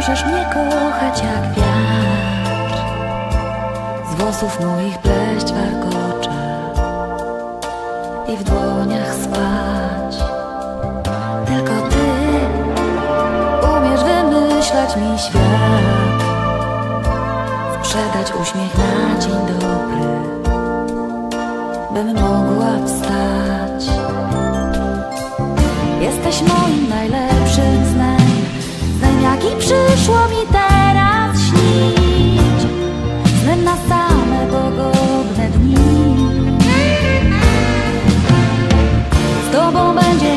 możesz mnie kochać jak wiatr. Z włosów moich pleść warkocze I w dłoniach spać. Tylko ty umiesz wymyślać mi świat. Sprzedać uśmiech na dzień dobry Bym mogła wstać. Jesteś moim najlepszym 都不满足。